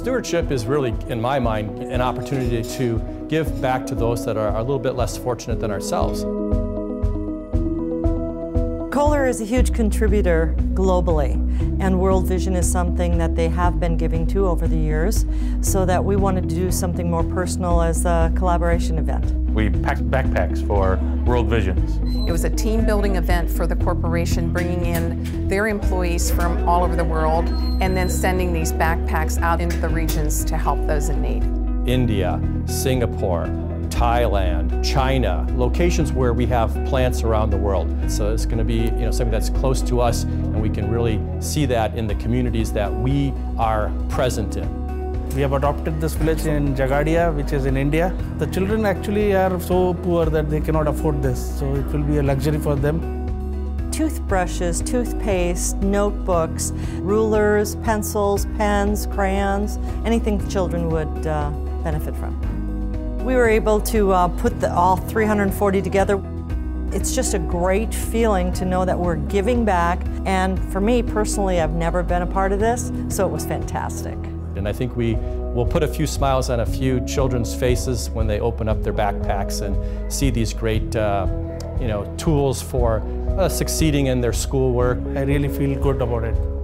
Stewardship is really, in my mind, an opportunity to give back to those that are a little bit less fortunate than ourselves. Kohler is a huge contributor globally, and World Vision is something that they have been giving to over the years, so that we wanted to do something more personal as a collaboration event. We packed backpacks for World Visions. It was a team building event for the corporation, bringing in their employees from all over the world and then sending these backpacks out into the regions to help those in need. India, Singapore, Thailand, China, locations where we have plants around the world. So it's going to be you know, something that's close to us and we can really see that in the communities that we are present in. We have adopted this village in Jagadia, which is in India. The children actually are so poor that they cannot afford this, so it will be a luxury for them. Toothbrushes, toothpaste, notebooks, rulers, pencils, pens, crayons, anything children would uh, benefit from. We were able to uh, put the, all 340 together. It's just a great feeling to know that we're giving back. And for me personally, I've never been a part of this, so it was fantastic. And I think we will put a few smiles on a few children's faces when they open up their backpacks and see these great uh, you know, tools for uh, succeeding in their schoolwork. I really feel good about it.